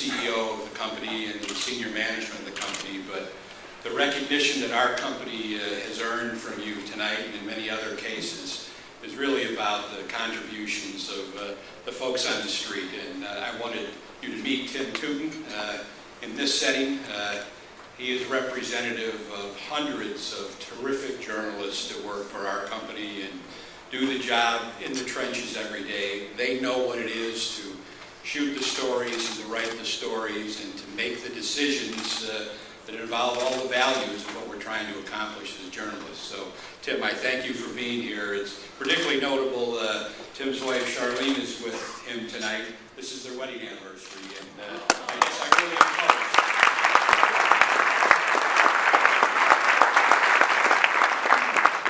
CEO of the company and the senior management of the company, but the recognition that our company uh, has earned from you tonight and in many other cases is really about the contributions of uh, the folks on the street. And uh, I wanted you to meet Tim Tootin uh, in this setting. Uh, he is representative of hundreds of terrific journalists that work for our company and do the job in the trenches every day. They know what it is to shoot the to write the stories and to make the decisions uh, that involve all the values of what we're trying to accomplish as journalists. So, Tim, I thank you for being here. It's particularly notable. Uh, Tim's wife, Charlene, is with him tonight. This is their wedding anniversary, and uh, I guess I really.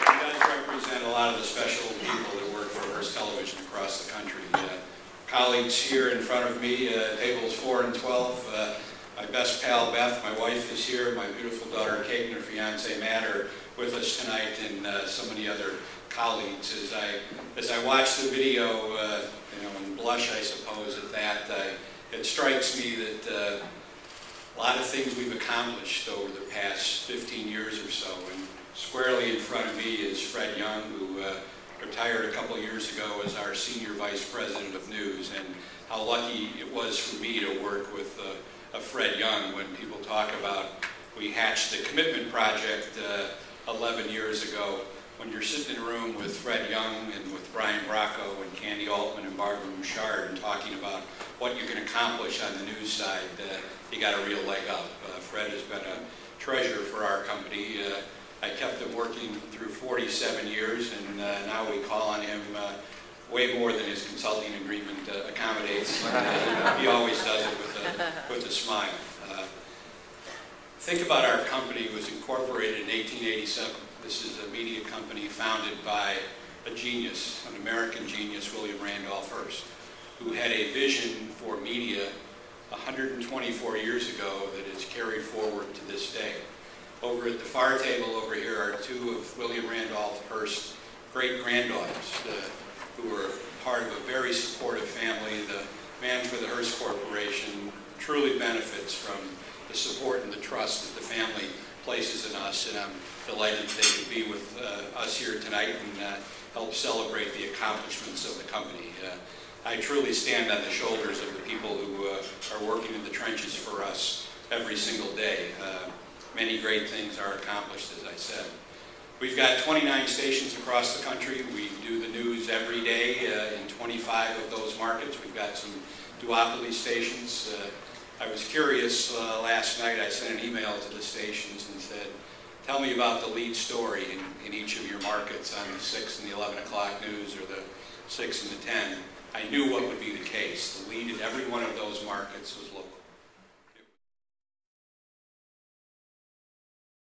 He does represent a lot of the special people that work for Hearst Television across the country. Uh, colleagues here in front of me, uh, tables 4 and 12, uh, my best pal Beth, my wife is here, my beautiful daughter Kate and her fiance Matt are with us tonight, and uh, so many other colleagues. As I as I watch the video, uh, you know, and blush, I suppose, at that, uh, it strikes me that uh, a lot of things we've accomplished over the past 15 years or so. And squarely in front of me is Fred Young, who uh, retired a couple years ago as our senior vice president of news, and how lucky it was for me to work with. Uh, Fred Young when people talk about we hatched the commitment project uh, 11 years ago. When you're sitting in a room with Fred Young and with Brian Bracco and Candy Altman and Barbara Bouchard and talking about what you can accomplish on the news side, uh, you got a real leg up. Uh, Fred has been a treasure for our company. Uh, I kept him working through 47 years, and uh, now we call on him uh, way more than his consulting agreement uh, accommodates. He always does it with a, with a smile. Think about our company. It was incorporated in 1887. This is a media company founded by a genius, an American genius, William Randolph Hearst, who had a vision for media 124 years ago that is carried forward to this day. Over at the far table over here are two of William Randolph Hearst's great granddaughters who were part of a very supportive family. The management of the Hearst Corporation truly benefits from the support and the trust that the family places in us, and I'm delighted they could be with uh, us here tonight and uh, help celebrate the accomplishments of the company. Uh, I truly stand on the shoulders of the people who uh, are working in the trenches for us every single day. Many great things are accomplished, as I said. We've got 29 stations across the country. We do the news every day uh, in 25 of those markets. We've got some duopoly stations. Uh, I was curious uh, last night. I sent an email to the stations and said, tell me about the lead story in, in each of your markets on the 6 and the 11 o'clock news or the 6 and the 10. I knew what would be the case. The lead in every one of those markets was local.